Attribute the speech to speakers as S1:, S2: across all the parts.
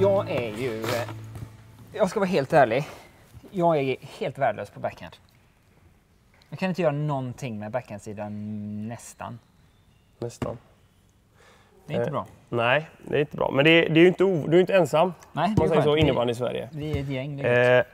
S1: jag är ju... eh, Jag ska vara helt ärlig. Jag är helt värdelös på backhand. Jag kan inte göra någonting med backhandsidan nästan.
S2: Nästan.
S1: Det är inte
S2: Eh,
S1: bra.
S2: Nej, det är inte bra. Men det är, det är ju inte, du är inte ensam,
S1: Nej, det
S2: man
S1: är
S2: säger så, innebandy i Sverige.
S1: Vi, är ett gäng. Det är.
S2: Eh,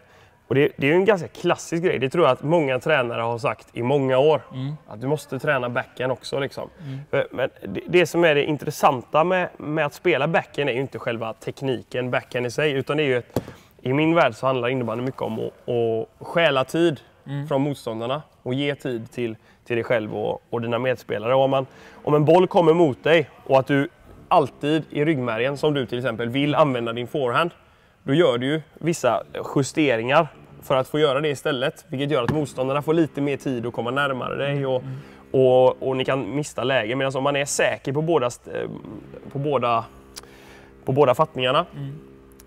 S2: och det, det är ju en ganska klassisk grej. Det tror jag att många tränare har sagt i många år.
S1: Mm.
S2: Att du måste träna backen också. Liksom. För- Men det, det som är det intressanta med, med att spela backen är ju inte själva tekniken, backen i sig. Utan det är ju ett, I min värld så handlar innebandy mycket om att, att stjäla tid
S1: Mm.
S2: från motståndarna och ge tid till, till dig själv och, och dina medspelare. Och om, man, om en boll kommer mot dig och att du alltid i ryggmärgen, som du till exempel, vill använda din forehand. Då gör du ju vissa justeringar för att få göra det istället. Vilket gör att motståndarna får lite mer tid att komma närmare dig och, och, och ni kan mista lägen. Medan om man är säker på båda, eh, på båda, på båda fattningarna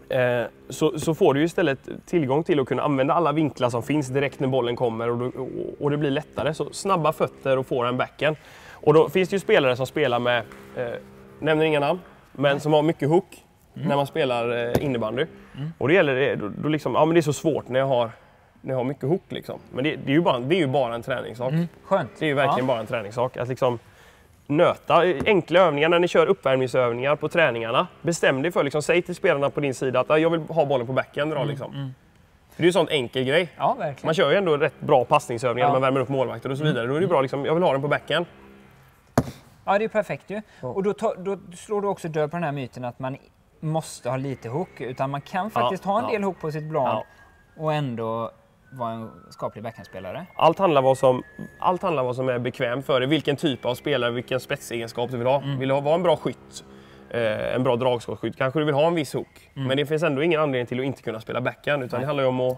S2: eh, så, så får du istället tillgång till att kunna använda alla vinklar som finns direkt när bollen kommer och, då, och, och det blir lättare. Så snabba fötter och få en backen. Och då finns det ju spelare som spelar med, eh, nämner inga namn, men som har mycket hook när man spelar eh, innebandy. Och det gäller det, då, då liksom, ja men det är så svårt när jag har, när jag har mycket hook liksom. Men det, det, är ju bara, det är ju bara en träningssak.
S1: Skönt.
S2: Det är ju verkligen bara en träningssak. Att liksom nöta enkla övningar när ni kör uppvärmningsövningar på träningarna. Bestäm dig för, liksom, säg till spelarna på din sida att "Ah, jag vill ha bollen på backhand idag. Liksom. För det är ju en sån enkel grej.
S1: Ja, verkligen.
S2: Man kör ju ändå rätt bra passningsövningar
S1: Ja.
S2: när man värmer upp målvakter och så vidare. Då är det bra liksom, jag vill ha den på backhand.
S1: Ja, det är perfekt ju. Och då, då slår du också död på den här myten att man måste ha lite hook. Utan man kan faktiskt ha en
S2: ja.
S1: del hook på sitt blad
S2: Ja.
S1: och ändå vara en skaplig backhandspelare.
S2: Allt handlar, vad som, allt handlar vad som är bekvämt för dig. Vilken typ av spelare, vilken spetsegenskap du vill ha. Vill du ha- vara en bra skytt, eh, en bra dragskottsskytt, kanske du vill ha en viss hook. Men det finns ändå ingen anledning till att inte kunna spela backhand. Utan det handlar ju om att,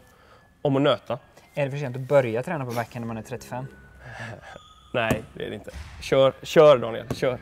S2: om att nöta.
S1: Är det för sent att börja träna på backhand när man är 35?
S2: Nej, det är det inte. Kör, kör Daniel, kör.